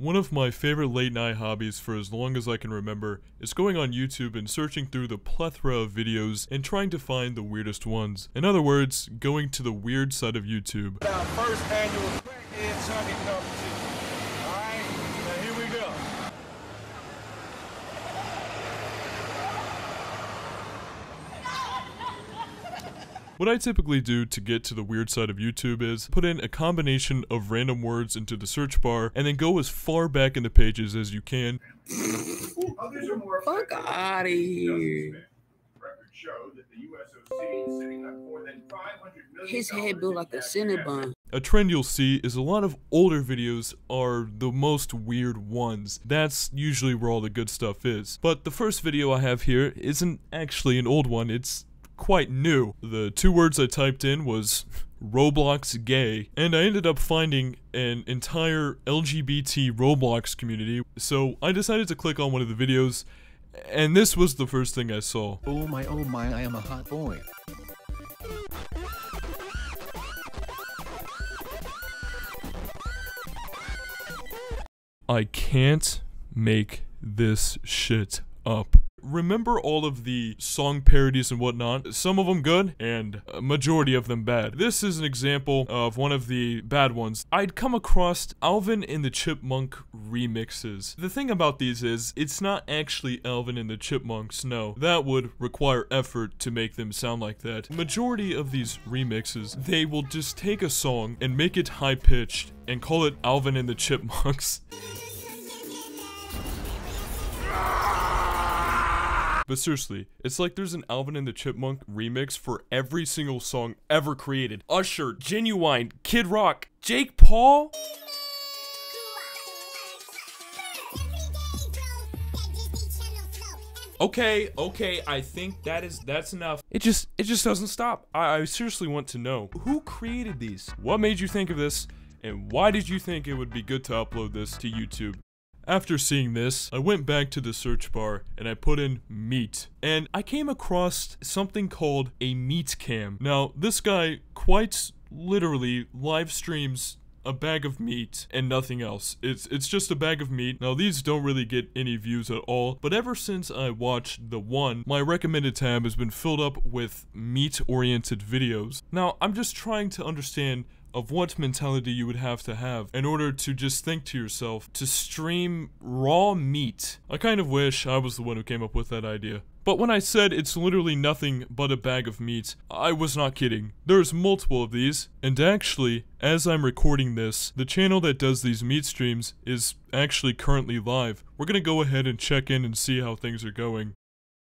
One of my favorite late night hobbies for as long as I can remember is going on YouTube and searching through the plethora of videos and trying to find the weirdest ones. In other words, going to the weird side of YouTube. What I typically do to get to the weird side of YouTube is put in a combination of random words into the search bar and then go as far back in the pages as you can. Others are more Fuck effective. outta here. Records show that the USOC is sitting on more than 500 million His head built like a Cinnabon. A trend you'll see is a lot of older videos are the most weird ones. That's usually where all the good stuff is. But the first video I have here isn't actually an old one, it's quite new. The two words I typed in was Roblox gay, and I ended up finding an entire LGBT Roblox community, so I decided to click on one of the videos, and this was the first thing I saw. Oh my oh my I am a hot boy. I can't make this shit up. Remember all of the song parodies and whatnot? Some of them good, and a majority of them bad. This is an example of one of the bad ones. I'd come across Alvin and the Chipmunk remixes. The thing about these is, it's not actually Alvin and the Chipmunks, no. That would require effort to make them sound like that. Majority of these remixes, they will just take a song and make it high-pitched and call it Alvin and the Chipmunks. But seriously, it's like there's an Alvin and the Chipmunk remix for every single song ever created. Usher, Ginuwine, Kid Rock, Jake Paul. Okay, okay, I think that is that's enough. It just it just doesn't stop. I, I seriously want to know who created these? What made you think of this? And why did you think it would be good to upload this to YouTube? After seeing this, I went back to the search bar and I put in meat. And I came across something called a meat cam. Now, this guy quite literally live streams a bag of meat and nothing else. It's it's just a bag of meat. Now these don't really get any views at all, but ever since I watched the one, my recommended tab has been filled up with meat-oriented videos. Now, I'm just trying to understand of what mentality you would have to have in order to just think to yourself to stream raw meat. I kind of wish I was the one who came up with that idea. But when I said it's literally nothing but a bag of meat, I was not kidding. There's multiple of these, and actually, as I'm recording this, the channel that does these meat streams is actually currently live. We're gonna go ahead and check in and see how things are going.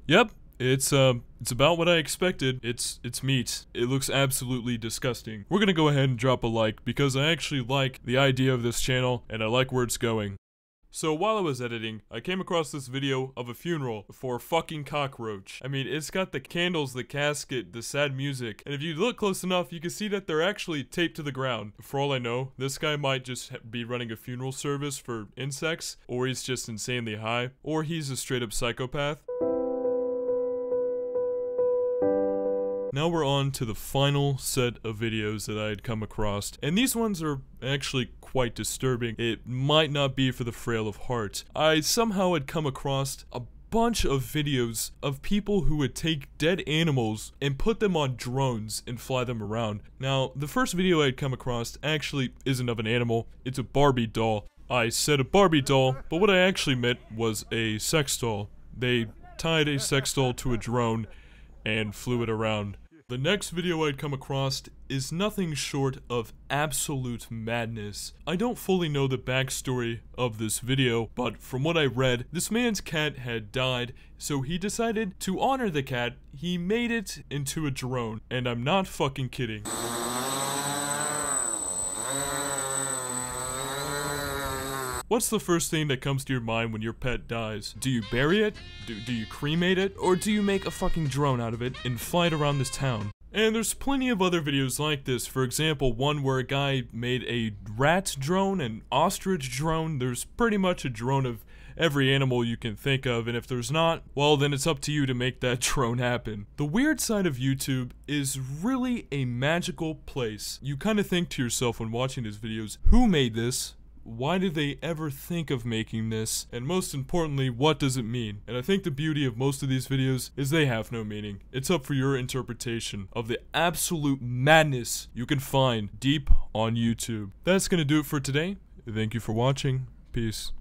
Yep, it's um it's about what I expected. It's it's meat. It looks absolutely disgusting. We're gonna go ahead and drop a like because I actually like the idea of this channel and I like where it's going. So while I was editing, I came across this video of a funeral for a fucking cockroach. I mean, it's got the candles, the casket, the sad music, and if you look close enough, you can see that they're actually taped to the ground. For all I know, this guy might just be running a funeral service for insects, or he's just insanely high, or he's a straight up psychopath. Now we're on to the final set of videos that I had come across, and these ones are actually quite disturbing. It might not be for the frail of heart. I somehow had come across a bunch of videos of people who would take dead animals and put them on drones and fly them around. Now, the first video I had come across actually isn't of an animal, it's a Barbie doll. I said a Barbie doll, but what I actually meant was a sex doll. They tied a sex doll to a drone and flew it around. The next video I'd come across is nothing short of absolute madness. I don't fully know the backstory of this video, but from what I read, this man's cat had died, so he decided to honor the cat, he made it into a drone, and I'm not fucking kidding. What's the first thing that comes to your mind when your pet dies? Do you bury it? Do, do you cremate it? Or do you make a fucking drone out of it and fly it around this town? And there's plenty of other videos like this. For example, one where a guy made a rat drone, an ostrich drone. There's pretty much a drone of every animal you can think of, and if there's not, well, then it's up to you to make that drone happen. The weird side of YouTube is really a magical place. You kind of think to yourself when watching these videos, who made this? Why did they ever think of making this? And most importantly, what does it mean? And I think the beauty of most of these videos is they have no meaning. It's up for your interpretation of the absolute madness you can find deep on YouTube. That's gonna do it for today. Thank you for watching. Peace.